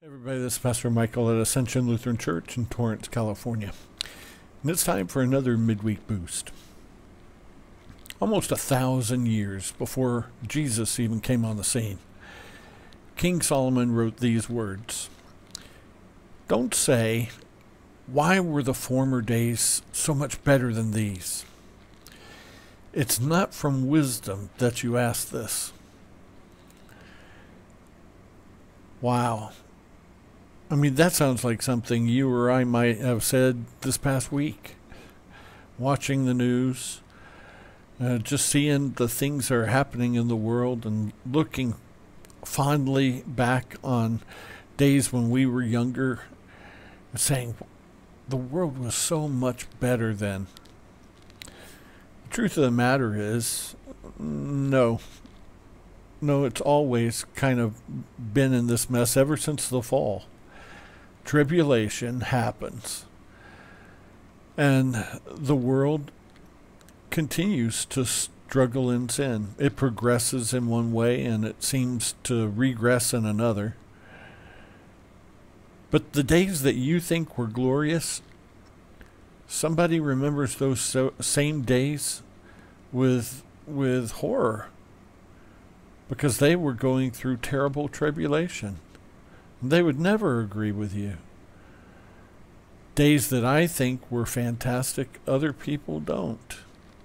Everybody, this is Pastor Michael at Ascension Lutheran Church in Torrance, California. And it's time for another midweek boost. Almost a thousand years before Jesus even came on the scene, King Solomon wrote these words Don't say, Why were the former days so much better than these? It's not from wisdom that you ask this. Wow. I mean, that sounds like something you or I might have said this past week. Watching the news, uh, just seeing the things that are happening in the world and looking fondly back on days when we were younger, saying, the world was so much better then. The truth of the matter is, no. No, it's always kind of been in this mess ever since the fall tribulation happens. And the world continues to struggle in sin. It progresses in one way and it seems to regress in another. But the days that you think were glorious, somebody remembers those so, same days with with horror because they were going through terrible tribulation. They would never agree with you. Days that I think were fantastic, other people don't,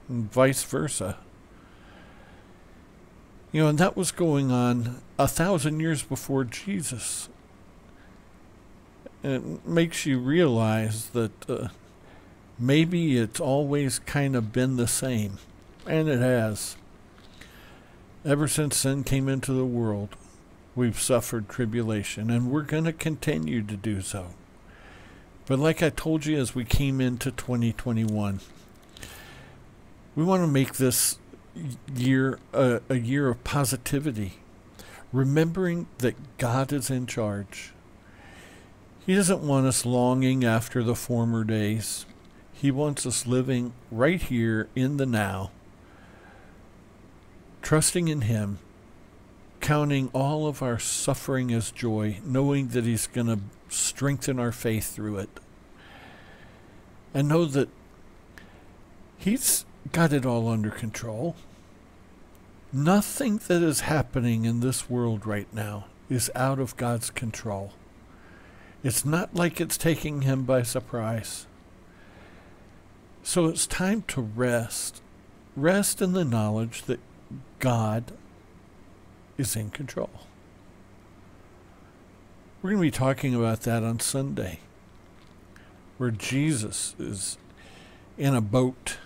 and vice versa. You know, and that was going on a thousand years before Jesus. And it makes you realize that uh, maybe it's always kind of been the same. And it has. Ever since sin came into the world, we've suffered tribulation, and we're going to continue to do so. But like I told you as we came into 2021, we want to make this year a, a year of positivity, remembering that God is in charge. He doesn't want us longing after the former days. He wants us living right here in the now, trusting in Him counting all of our suffering as joy, knowing that He's going to strengthen our faith through it. And know that He's got it all under control. Nothing that is happening in this world right now is out of God's control. It's not like it's taking Him by surprise. So it's time to rest. Rest in the knowledge that God is in control. We're going to be talking about that on Sunday, where Jesus is in a boat,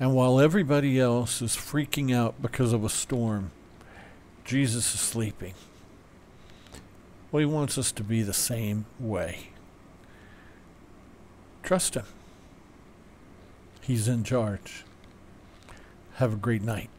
and while everybody else is freaking out because of a storm, Jesus is sleeping. Well, he wants us to be the same way. Trust him. He's in charge. Have a great night.